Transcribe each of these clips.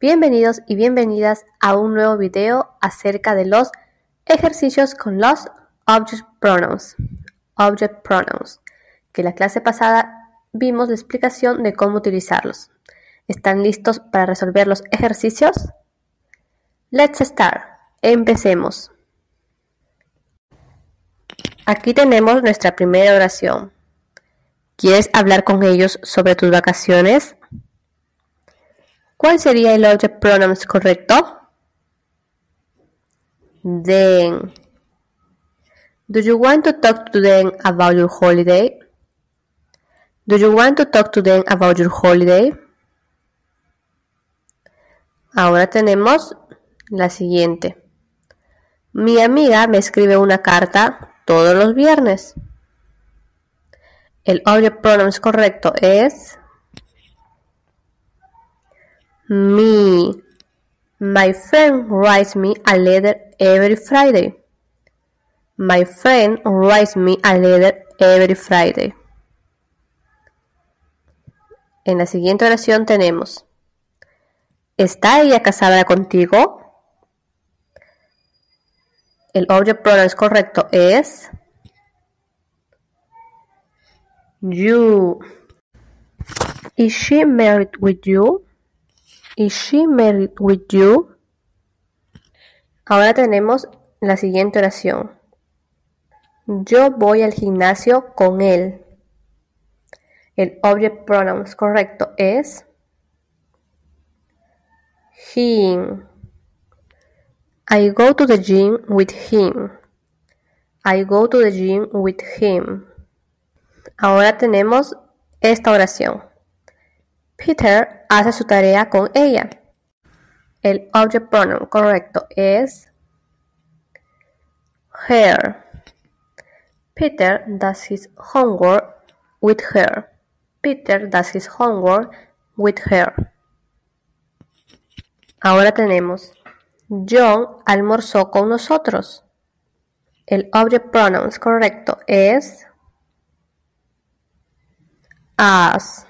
Bienvenidos y bienvenidas a un nuevo video acerca de los ejercicios con los object pronouns. Object pronouns, que la clase pasada vimos la explicación de cómo utilizarlos. ¿Están listos para resolver los ejercicios? Let's start. Empecemos. Aquí tenemos nuestra primera oración. ¿Quieres hablar con ellos sobre tus vacaciones? ¿Cuál sería el object pronouns correcto? Then. Do you want to talk to them about your holiday? Do you want to talk to them about your holiday? Ahora tenemos la siguiente. Mi amiga me escribe una carta todos los viernes. El object pronouns correcto es me. My friend writes me a letter every Friday. My friend writes me a letter every Friday. En la siguiente oración tenemos, ¿está ella casada contigo? El object pronouns correcto es you. Is she married with you? Is she married with you? Ahora tenemos la siguiente oración. Yo voy al gimnasio con él. El object pronouns correcto es him. I go to the gym with him. I go to the gym with him. Ahora tenemos esta oración. Peter hace su tarea con ella. El object pronoun correcto es her. Peter does his homework with her. Peter does his homework with her. Ahora tenemos John almorzó con nosotros. El object pronouns correcto es us.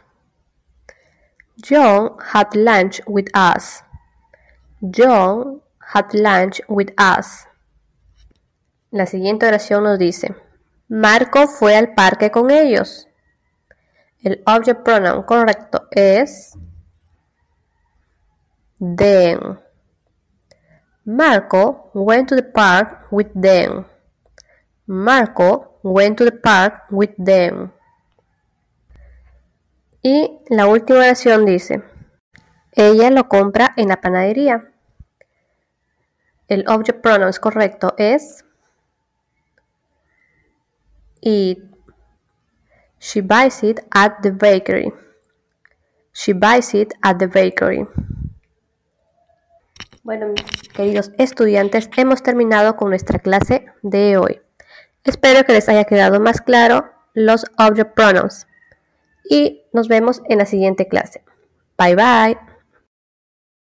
John had lunch with us. John had lunch with us. La siguiente oración nos dice, Marco fue al parque con ellos. El object pronoun correcto es them. Marco went to the park with them. Marco went to the park with them. Y la última oración dice, ella lo compra en la panadería. El object pronouns correcto es it. She buys it at the bakery. She buys it at the bakery. Bueno, queridos estudiantes, hemos terminado con nuestra clase de hoy. Espero que les haya quedado más claro los object pronouns y nos vemos en la siguiente clase. Bye bye.